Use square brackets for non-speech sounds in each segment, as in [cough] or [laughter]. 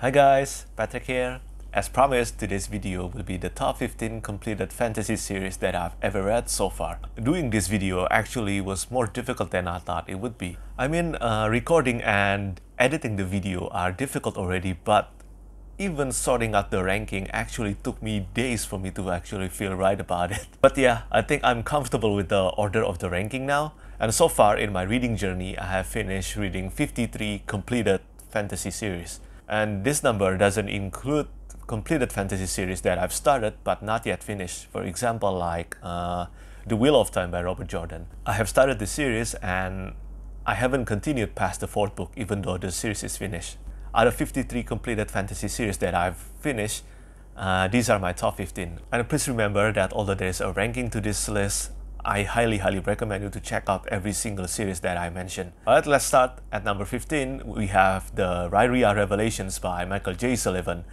Hi guys, Petrik here. As promised, today's video will be the top 15 completed fantasy series that I've ever read so far. Doing this video actually was more difficult than I thought it would be. I mean, uh, recording and editing the video are difficult already, but even sorting out the ranking actually took me days for me to actually feel right about it. [laughs] But yeah, I think I'm comfortable with the order of the ranking now. And so far in my reading journey, I have finished reading 53 completed fantasy series. And this number doesn't include completed fantasy series that I've started but not yet finished. For example, like uh, The Wheel of Time by Robert Jordan. I have started the series and I haven't continued past the fourth book even though the series is finished. Out of 53 completed fantasy series that I've finished, uh, these are my top 15. And please remember that although there is a ranking to this list, I highly highly recommend you to check out every single series that I mentioned. Alright, let's start. At number 15, we have the Riyria Revelations by Michael J. Sullivan.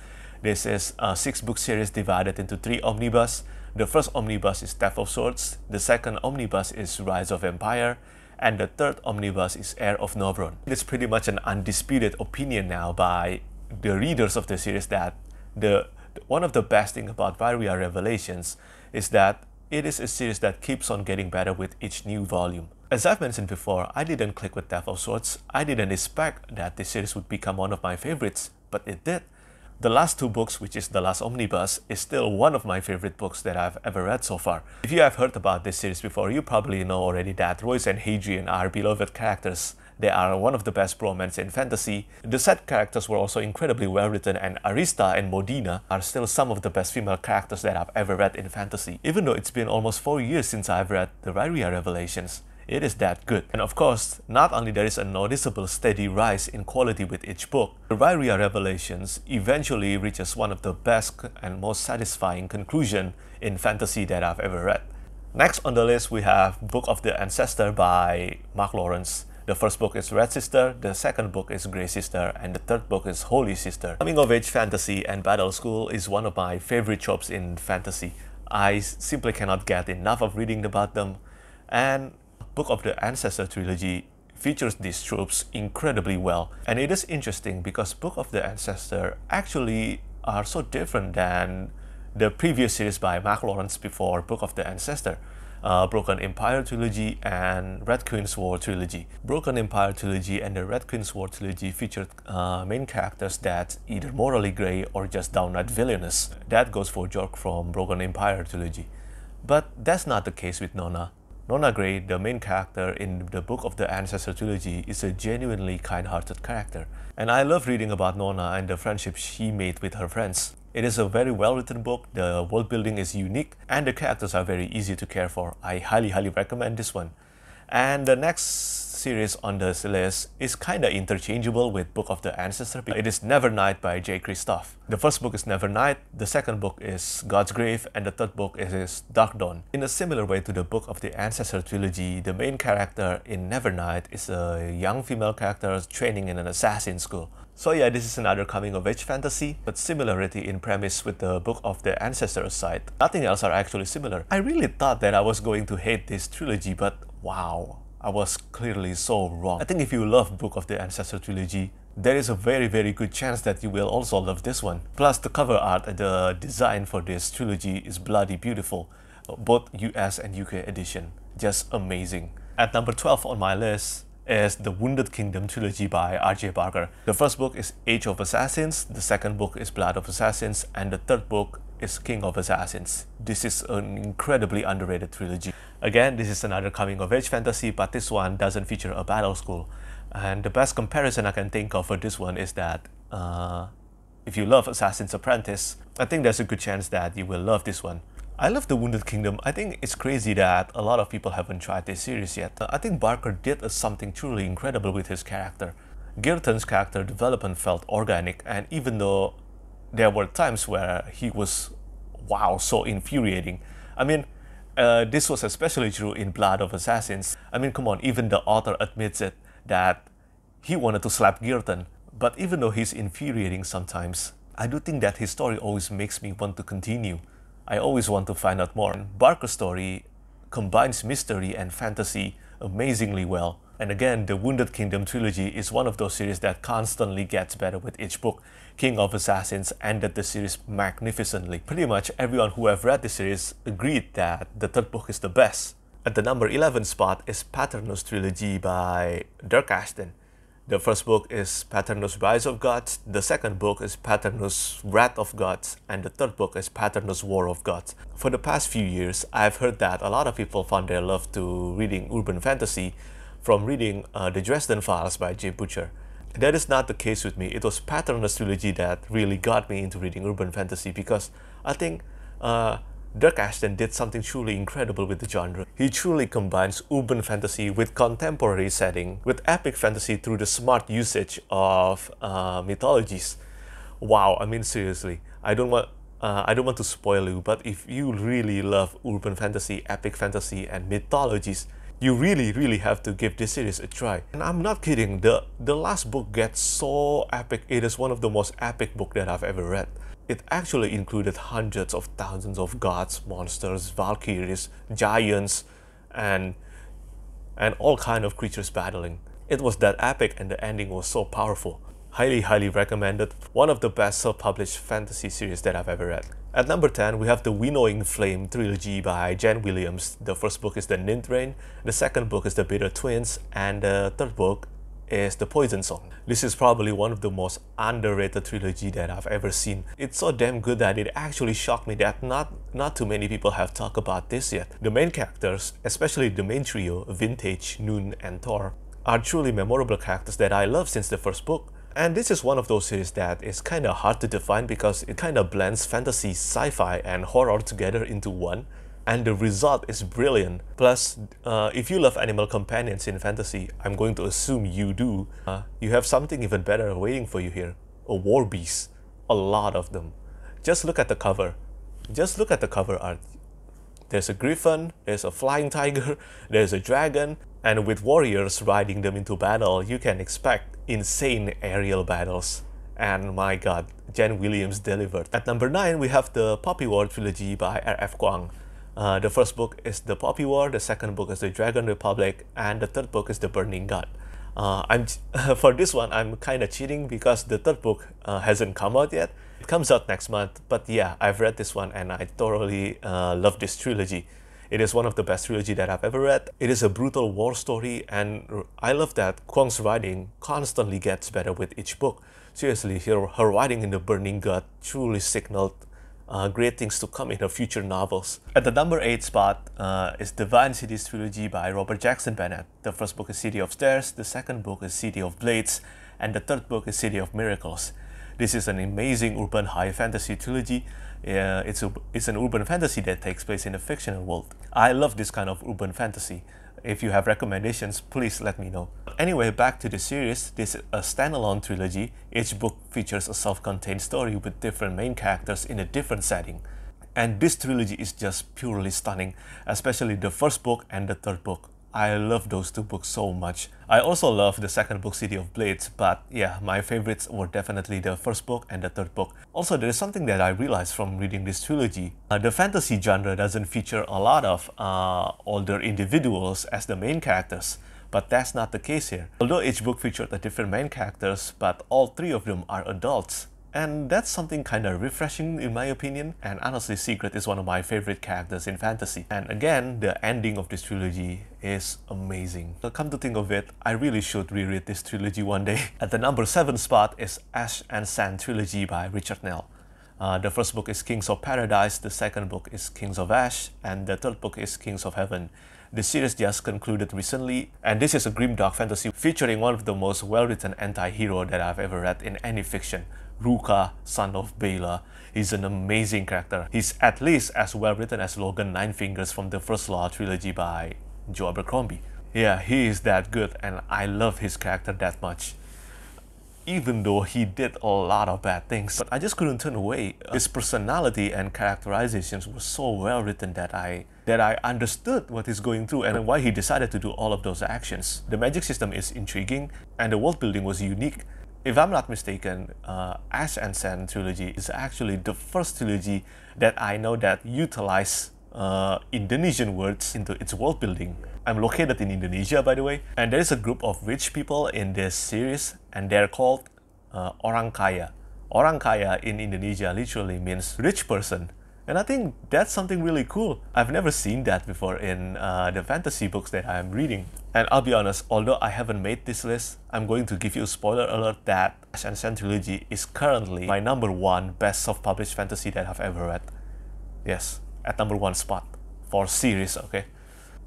This is a six-book series divided into three omnibus. The first omnibus is Theft of Swords, the second omnibus is Rise of Empire, and the third omnibus is Heir of Novron. It's pretty much an undisputed opinion now by the readers of the series that the one of the best thing about Riyria Revelations is that it is a series that keeps on getting better with each new volume. As I've mentioned before, I didn't click with Theft of Swords. I didn't expect that this series would become one of my favorites, but it did. The last two books, which is The Last Omnibus, is still one of my favorite books that I've ever read so far. If you have heard about this series before, you probably know already that Royce and Hadrian are beloved characters. They are one of the best bromance in fantasy. The set characters were also incredibly well written and Arista and Modina are still some of the best female characters that I've ever read in fantasy. Even though it's been almost 4 years since I've read the Riyria Revelations, it is that good. And of course, not only there is a noticeable steady rise in quality with each book, the Riyria Revelations eventually reaches one of the best and most satisfying conclusion in fantasy that I've ever read. Next on the list we have Book of the Ancestor by Mark Lawrence. The first book is Red Sister, the second book is Grey Sister, and the third book is Holy Sister. Coming of age fantasy and battle school is one of my favorite tropes in fantasy. I simply cannot get enough of reading about them, and Book of the Ancestor trilogy features these tropes incredibly well. And it is interesting because Book of the Ancestor actually are so different than the previous series by Mark Lawrence before Book of the Ancestor. Uh, Broken Empire trilogy and Red Queen's War trilogy. Broken Empire trilogy and the Red Queen's War trilogy featured uh, main characters that either morally grey or just downright villainous. That goes for Jorg from Broken Empire trilogy. But that's not the case with Nona. Nona Grey, the main character in the Book of the Ancestor trilogy, is a genuinely kind-hearted character. And I love reading about Nona and the friendship she made with her friends. It is a very well-written book, the world building is unique, and the characters are very easy to care for. I highly, highly recommend this one. And the next series on this list is kinda interchangeable with Book of the Ancestor. It is Nevernight by Jay Kristoff. The first book is Nevernight, the second book is Godsgrave, and the third book is Darkdawn. In a similar way to the Book of the Ancestor trilogy, the main character in Nevernight is a young female character training in an assassin school. So yeah, this is another coming-of-age fantasy, but similarity in premise with the Book of the Ancestor side. Nothing else are actually similar. I really thought that I was going to hate this trilogy, but wow, I was clearly so wrong. I think if you love Book of the Ancestor trilogy, there is a very very good chance that you will also love this one. Plus the cover art and the design for this trilogy is bloody beautiful, both US and UK edition. Just amazing. At number 12 on my list is the Wounded Kingdom trilogy by R.J. Barker. The first book is Age of Assassins, the second book is Blood of Assassins, and the third book is King of Assassins. This is an incredibly underrated trilogy. Again, this is another coming of age fantasy, but this one doesn't feature a battle school. And the best comparison I can think of for this one is that uh, if you love Assassin's Apprentice, I think there's a good chance that you will love this one. I love The Wounded Kingdom. I think it's crazy that a lot of people haven't tried this series yet. I think Barker did something truly incredible with his character. Girton's character development felt organic and even though there were times where he was, wow, so infuriating. I mean, uh, this was especially true in Blood of Assassins. I mean, come on, even the author admits it that he wanted to slap Girton. But even though he's infuriating sometimes, I do think that his story always makes me want to continue. I always want to find out more. Barker's story combines mystery and fantasy amazingly well. And again, the Wounded Kingdom trilogy is one of those series that constantly gets better with each book. King of Assassins ended the series magnificently. Pretty much everyone who have read the series agreed that the third book is the best. At the number 11 spot is Paternus trilogy by Dyrk Ashton. The first book is Paternus Rise of Gods, the second book is Paternus Wrath of Gods, and the third book is Paternus War of Gods. For the past few years, I've heard that a lot of people found their love to reading urban fantasy from reading uh, the Dresden Files by Jay Butcher. That is not the case with me. It was Paternus trilogy that really got me into reading urban fantasy because I think uh, Dyrk Ashton did something truly incredible with the genre. He truly combines urban fantasy with contemporary setting, with epic fantasy through the smart usage of uh, mythologies. Wow, I mean seriously, I don't want uh, I don't want to spoil you, but if you really love urban fantasy, epic fantasy, and mythologies, you really, really have to give this series a try. And I'm not kidding, the, the last book gets so epic, it is one of the most epic book that I've ever read. It actually included hundreds of thousands of gods, monsters, valkyries, giants, and and all kind of creatures battling. It was that epic and the ending was so powerful. Highly, highly recommended. One of the best self-published fantasy series that I've ever read. At number 10, we have the Winnowing Flame trilogy by Jen Williams. The first book is The Ninth the second book is The Bitter Twins, and the third book is The Poison Song. This is probably one of the most underrated trilogy that I've ever seen. It's so damn good that it actually shocked me that not, not too many people have talked about this yet. The main characters, especially the main trio, Vintage, Noon, and Tor, are truly memorable characters that I love since the first book. And this is one of those series that is kinda hard to define because it kinda blends fantasy, sci-fi, and horror together into one and the result is brilliant. Plus, uh, if you love animal companions in fantasy, I'm going to assume you do, uh, you have something even better waiting for you here. A war beast. A lot of them. Just look at the cover. Just look at the cover art. There's a griffin, there's a flying tiger, [laughs] there's a dragon, and with warriors riding them into battle, you can expect insane aerial battles. And my god, Jen Williams delivered. At number 9, we have the Poppy War trilogy by R.F. Kuang. Uh, the first book is The Poppy War, the second book is The Dragon Republic, and the third book is The Burning God. Uh, I'm [laughs] for this one, I'm kind of cheating because the third book uh, hasn't come out yet. It comes out next month, but yeah, I've read this one and I thoroughly uh, love this trilogy. It is one of the best trilogy that I've ever read. It is a brutal war story, and I love that Kuang's writing constantly gets better with each book. Seriously, her, her writing in The Burning God truly signaled uh, great things to come in her future novels. At the number 8 spot uh, is Divine Cities trilogy by Robert Jackson Bennett. The first book is City of Stairs, the second book is City of Blades, and the third book is City of Miracles. This is an amazing urban high fantasy trilogy. Uh, it's, a, it's an urban fantasy that takes place in a fictional world. I love this kind of urban fantasy. If you have recommendations, please let me know. Anyway, back to the series. This is a standalone trilogy. Each book features a self-contained story with different main characters in a different setting. And this trilogy is just purely stunning, especially the first book and the third book. I love those two books so much. I also love the second book, City of Blades, but yeah, my favorites were definitely the first book and the third book. Also, there is something that I realized from reading this trilogy. Uh, the fantasy genre doesn't feature a lot of uh, older individuals as the main characters, but that's not the case here. Although each book featured a different main characters, but all three of them are adults. And that's something kind of refreshing in my opinion. And honestly, Sigrid is one of my favorite characters in fantasy. And again, the ending of this trilogy is amazing. So come to think of it, I really should reread this trilogy one day. [laughs] At the number 7 spot is Ash and Sand trilogy by Richard Nell. Uh, the first book is Kings of Paradise, the second book is Kings of Ash, and the third book is Kings of Heaven. The series just concluded recently, and this is a grimdark fantasy featuring one of the most well-written anti-hero that I've ever read in any fiction. Ruka, son of Bela. He's an amazing character. He's at least as well written as Logen Nine Fingers from the First Law trilogy by Joe Abercrombie. Yeah, he is that good and I love his character that much. Even though he did a lot of bad things, but I just couldn't turn away. His personality and characterizations were so well written that I that I understood what he's going through and why he decided to do all of those actions. The magic system is intriguing and the world building was unique if I'm not mistaken, uh, Ash and Sand trilogy is actually the first trilogy that I know that utilize uh, Indonesian words into its world building. I'm located in Indonesia, by the way, and there is a group of rich people in this series, and they're called uh, orang kaya. Orang kaya in Indonesia literally means rich person. And I think that's something really cool. I've never seen that before in uh, the fantasy books that I'm reading. And I'll be honest, although I haven't made this list, I'm going to give you a spoiler alert that Ash Trilogy is currently my number one best self-published fantasy that I've ever read. Yes, at number one spot for series, okay?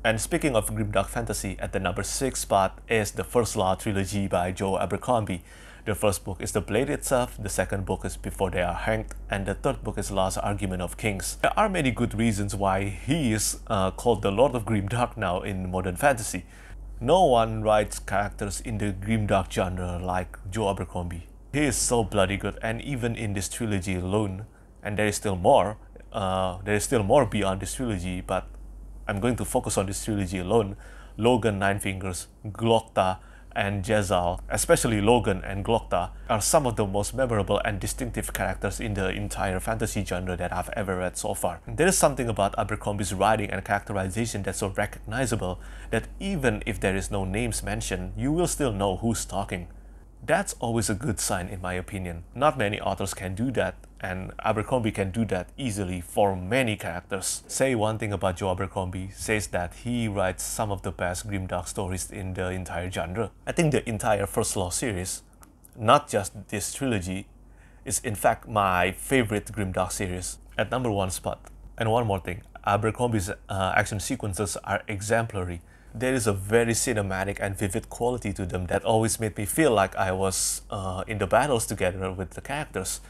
And speaking of grimdark fantasy, at the number 6 spot is the First Law trilogy by Joe Abercrombie. The first book is The Blade itself, the second book is Before They Are Hanged, and the third book is Last Argument of Kings. There are many good reasons why he is uh, called the Lord of Grimdark now in modern fantasy. No one writes characters in the grimdark genre like Joe Abercrombie. He is so bloody good and even in this trilogy alone, and there is still more, uh, there is still more beyond this trilogy, but I'm going to focus on this trilogy alone, Logen Nine Fingers, Glokta, and Jezal, especially Logen and Glokta, are some of the most memorable and distinctive characters in the entire fantasy genre that I've ever read so far. There is something about Abercrombie's writing and characterization that's so recognizable that even if there is no names mentioned, you will still know who's talking. That's always a good sign in my opinion. Not many authors can do that, and Abercrombie can do that easily for many characters. Say one thing about Joe Abercrombie says that he writes some of the best grimdark stories in the entire genre. I think the entire First Law series, not just this trilogy, is in fact my favorite grimdark series at number one spot. And one more thing, Abercrombie's uh, action sequences are exemplary. There is a very cinematic and vivid quality to them that always made me feel like I was uh, in the battles together with the characters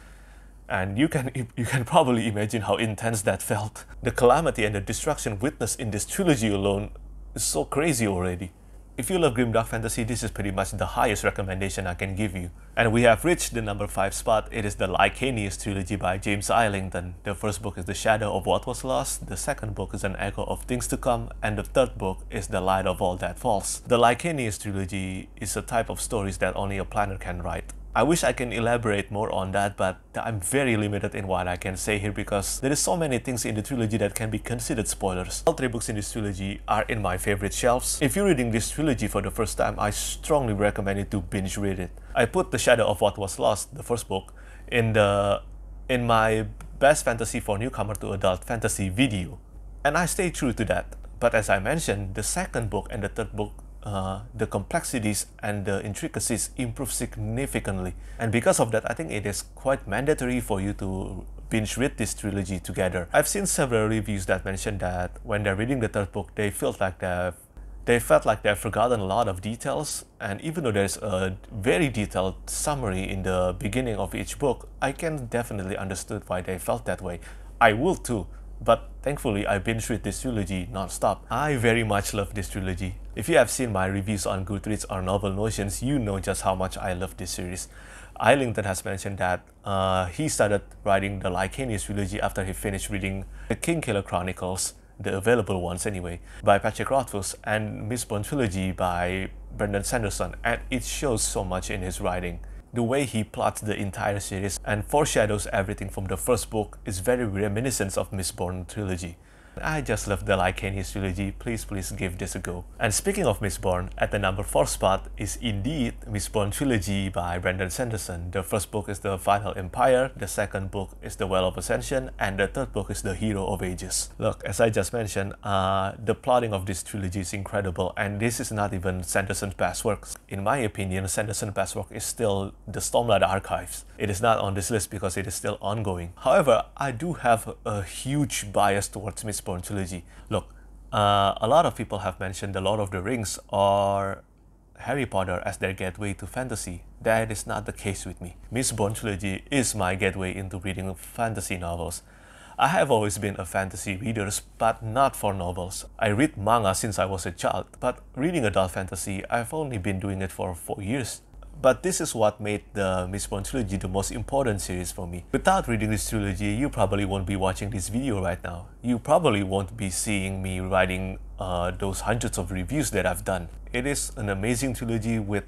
and you can [laughs] you can probably imagine how intense that felt. The calamity and the destruction witnessed in this trilogy alone is so crazy already. If you love grimdark fantasy, this is pretty much the highest recommendation I can give you. And we have reached the number 5 spot. It is the Licanius trilogy by James Islington. The first book is The Shadow of What Was Lost, the second book is An Echo of Things to Come, and the third book is The Light of All That Falls. The Licanius trilogy is a type of stories that only a planner can write. I wish I can elaborate more on that, but I'm very limited in what I can say here because there is so many things in the trilogy that can be considered spoilers. All three books in this trilogy are in my favorite shelves. If you're reading this trilogy for the first time, I strongly recommend you to binge read it. I put The Shadow of What Was Lost, the first book, in the in my best fantasy for newcomer to adult fantasy video. And I stay true to that. But as I mentioned, the second book and the third book uh, the complexities and the intricacies improve significantly. And because of that, I think it is quite mandatory for you to binge read this trilogy together. I've seen several reviews that mention that when they're reading the third book, they felt like they've they felt like they've forgotten a lot of details, and even though there's a very detailed summary in the beginning of each book, I can definitely understood why they felt that way. I will too, but thankfully I binge read this trilogy non-stop. I very much love this trilogy. If you have seen my reviews on Goodreads or Novel Notions, you know just how much I love this series. Islington has mentioned that uh, he started writing the Licanius trilogy after he finished reading the Kingkiller Chronicles, the available ones anyway, by Patrick Rothfuss and Mistborn trilogy by Brandon Sanderson, and it shows so much in his writing. The way he plots the entire series and foreshadows everything from the first book is very reminiscent of Mistborn trilogy. I just love the Licanius trilogy, please please give this a go. And speaking of Mistborn, at the number 4 spot is indeed Mistborn trilogy by Brandon Sanderson. The first book is The Final Empire, the second book is The Well of Ascension, and the third book is The Hero of Ages. Look, as I just mentioned, uh, the plotting of this trilogy is incredible, and this is not even Sanderson's best work. In my opinion, Sanderson's best work is still The Stormlight Archives. It is not on this list because it is still ongoing. However, I do have a huge bias towards Mistborn trilogy. Look, uh, a lot of people have mentioned The Lord of the Rings or Harry Potter as their gateway to fantasy. That is not the case with me. Mistborn trilogy is my gateway into reading fantasy novels. I have always been a fantasy reader, but not for novels. I read manga since I was a child, but reading adult fantasy, I've only been doing it for 4 years. But this is what made the Mistborn trilogy the most important series for me. Without reading this trilogy, you probably won't be watching this video right now. You probably won't be seeing me writing uh, those hundreds of reviews that I've done. It is an amazing trilogy with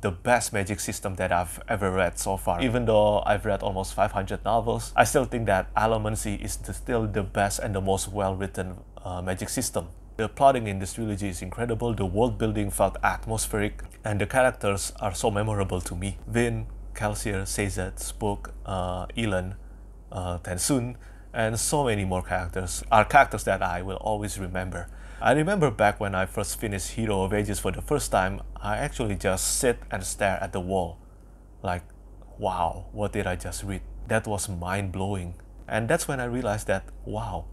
the best magic system that I've ever read so far. Even though I've read almost 500 novels, I still think that Allomancy is the, still the best and the most well-written uh, magic system. The plotting in this trilogy is incredible, the world building felt atmospheric, and the characters are so memorable to me. Vin, Kelsier, Sazed, Spook, uh, Elend, uh, TenSoon, and so many more characters are characters that I will always remember. I remember back when I first finished Hero of Ages for the first time, I actually just sit and stare at the wall. Like, wow, what did I just read? That was mind blowing. And that's when I realized that, wow,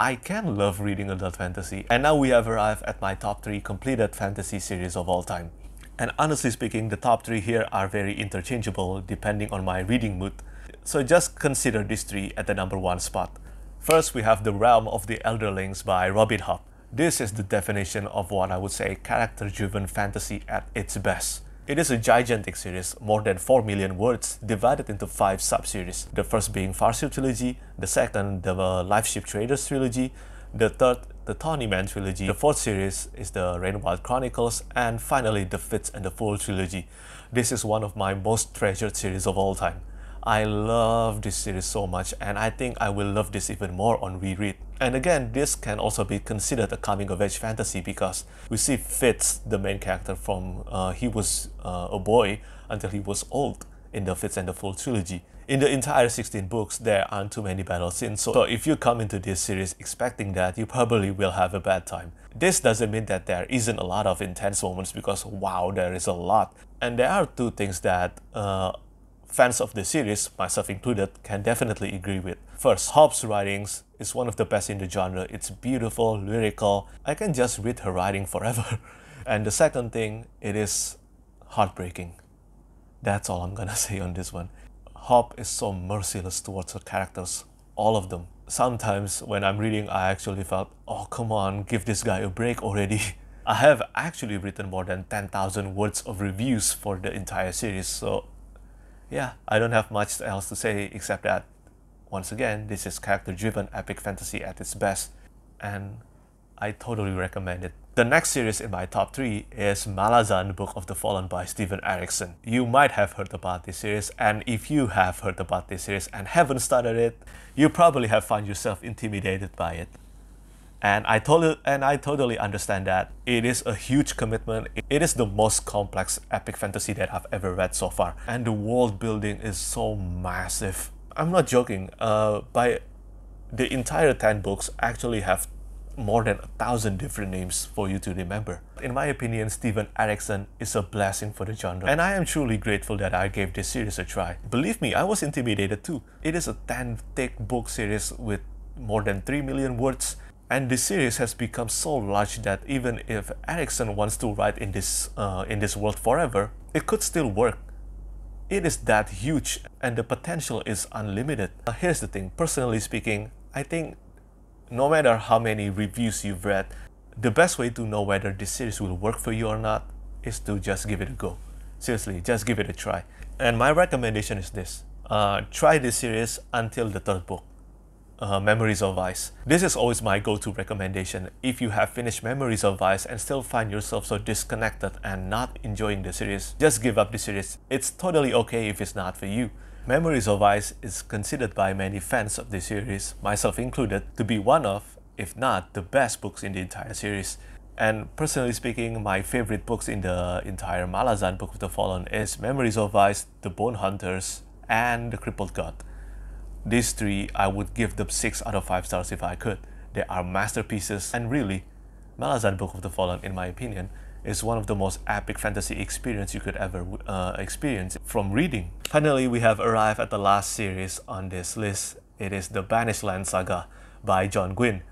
I can love reading adult fantasy. And now we have arrived at my top 3 completed fantasy series of all time. And honestly speaking, the top 3 here are very interchangeable depending on my reading mood. So just consider these three at the number 1 spot. First, we have The Realm of the Elderlings by Robin Hobb. This is the definition of what I would say character-driven fantasy at its best. It is a gigantic series, more than 4 million words, divided into 5 sub-series. The first being Farseer Trilogy, the second the uh, Liveship Traders Trilogy, the third the Tawny Man Trilogy, the fourth series is the Rainwild Chronicles, and finally the fifth and the Fool Trilogy. This is one of my most treasured series of all time. I love this series so much and I think I will love this even more on reread. And again, this can also be considered a coming of age fantasy because we see Fitz, the main character from uh, he was uh, a boy until he was old in the Fitz and the Fool trilogy. In the entire 16 books, there aren't too many battle scenes, so if you come into this series expecting that, you probably will have a bad time. This doesn't mean that there isn't a lot of intense moments because wow, there is a lot. And there are two things that uh, fans of the series, myself included, can definitely agree with. First, Hobb's writings is one of the best in the genre. It's beautiful, lyrical. I can just read her writing forever. [laughs] and the second thing, it is heartbreaking. That's all I'm gonna [laughs] say on this one. Hobb is so merciless towards her characters, all of them. Sometimes when I'm reading, I actually felt, oh come on, give this guy a break already. [laughs] I have actually written more than 10,000 words of reviews for the entire series, so yeah, I don't have much else to say except that, once again, this is character-driven epic fantasy at its best, and I totally recommend it. The next series in my top 3 is Malazan Book of the Fallen by Steven Erikson. You might have heard about this series, and if you have heard about this series and haven't started it, you probably have found yourself intimidated by it. And I totally and I totally understand that it is a huge commitment. It is the most complex epic fantasy that I've ever read so far, and the world building is so massive. I'm not joking. Uh, by the entire ten books actually have more than a thousand different names for you to remember. In my opinion, Steven Erikson is a blessing for the genre, and I am truly grateful that I gave this series a try. Believe me, I was intimidated too. It is a 10 thick book series with more than 3 million words and this series has become so large that even if Erikson wants to write in this uh, in this world forever, it could still work. It is that huge and the potential is unlimited. Uh, here's the thing, personally speaking, I think no matter how many reviews you've read, the best way to know whether this series will work for you or not is to just give it a go. Seriously, just give it a try. And my recommendation is this. Uh, try this series until the third book uh, Memories of Ice. This is always my go-to recommendation. If you have finished Memories of Ice and still find yourself so disconnected and not enjoying the series, just give up the series. It's totally okay if it's not for you. Memories of Ice is considered by many fans of the series, myself included, to be one of, if not the best books in the entire series. And personally speaking, my favorite books in the entire Malazan Book of the Fallen is Memories of Ice, The Bone Hunters, and The Crippled God. These three, I would give them 6 out of 5 stars if I could. They are masterpieces, and really, Malazan Book of the Fallen, in my opinion, is one of the most epic fantasy experience you could ever uh, experience from reading. Finally, we have arrived at the last series on this list. It is the Banished Land Saga by John Gwynne.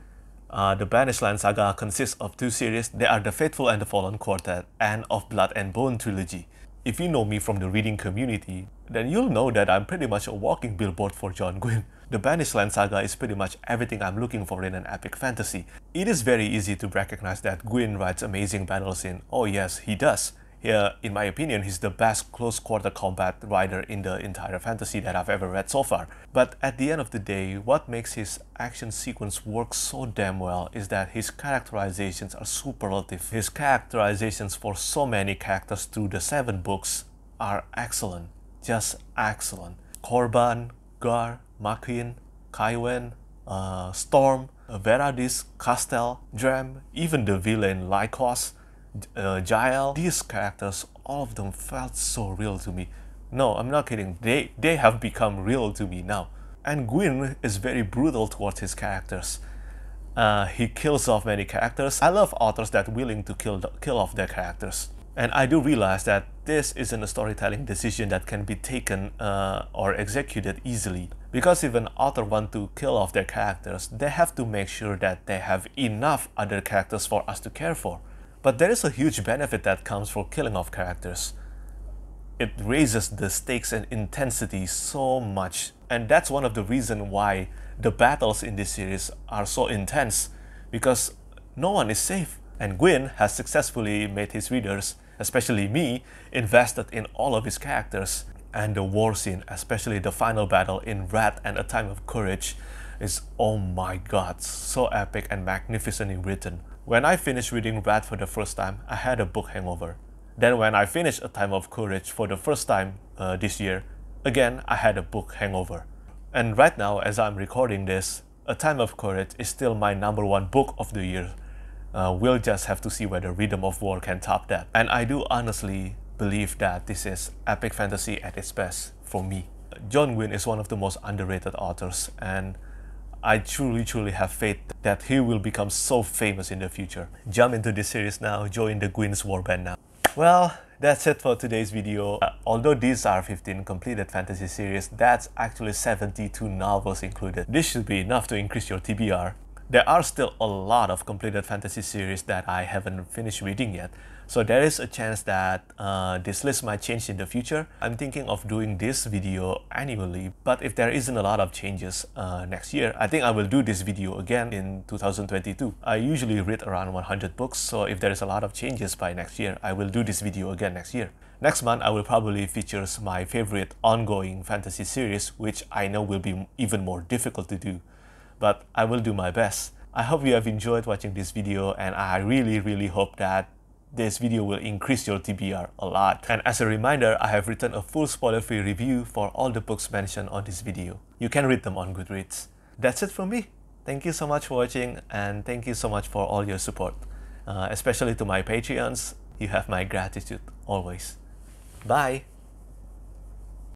Uh, the Banished Land Saga consists of two series. They are the Faithful and the Fallen Quartet and of Blood and Bone trilogy. If you know me from the reading community, then you'll know that I'm pretty much a walking billboard for John Gwynne. [laughs] The Banished Land Saga is pretty much everything I'm looking for in an epic fantasy. It is very easy to recognize that Gwynne writes amazing battles in. Oh yes, he does. In my opinion, he's the best close quarter combat writer in the entire fantasy that I've ever read so far. But at the end of the day, what makes his action sequence work so damn well is that his characterizations are superlative. His characterizations for so many characters through the seven books are excellent. Just excellent. Corban, Gar, Maquin, Cywen, uh, Storm, Veradis, Castel, Drem, even the villain Lykos, uh, Jael, these characters, all of them felt so real to me. No, I'm not kidding, they, they have become real to me now. And Gwynne is very brutal towards his characters. Uh, he kills off many characters. I love authors that willing to kill, kill off their characters. And I do realize that this isn't a storytelling decision that can be taken uh, or executed easily. Because if an author wants to kill off their characters, they have to make sure that they have enough other characters for us to care for. But there is a huge benefit that comes from killing off characters. It raises the stakes and intensity so much. And that's one of the reasons why the battles in this series are so intense. Because no one is safe. And Gwynne has successfully made his readers especially me, invested in all of his characters. And the war scene, especially the final battle in Wrath and A Time of Courage, is oh my god, so epic and magnificently written. When I finished reading Wrath for the first time, I had a book hangover. Then when I finished A Time of Courage for the first time uh, this year, again I had a book hangover. And right now, as I'm recording this, A Time of Courage is still my number one book of the year uh, we'll just have to see whether Rhythm of War can top that. And I do honestly believe that this is epic fantasy at its best for me. John Gwynne is one of the most underrated authors and I truly truly have faith that he will become so famous in the future. Jump into this series now, join the Gwynne's Warband now. Well, that's it for today's video. Uh, although these are 15 completed fantasy series, that's actually 72 novels included. This should be enough to increase your TBR. There are still a lot of completed fantasy series that I haven't finished reading yet, so there is a chance that uh, this list might change in the future. I'm thinking of doing this video annually, but if there isn't a lot of changes uh, next year, I think I will do this video again in 2022. I usually read around 100 books, so if there is a lot of changes by next year, I will do this video again next year. Next month, I will probably feature my favorite ongoing fantasy series, which I know will be even more difficult to do but I will do my best. I hope you have enjoyed watching this video and I really really hope that this video will increase your TBR a lot. And as a reminder, I have written a full spoiler-free review for all the books mentioned on this video. You can read them on Goodreads. That's it from me. Thank you so much for watching and thank you so much for all your support. Uh, especially to my Patreons, you have my gratitude always. Bye!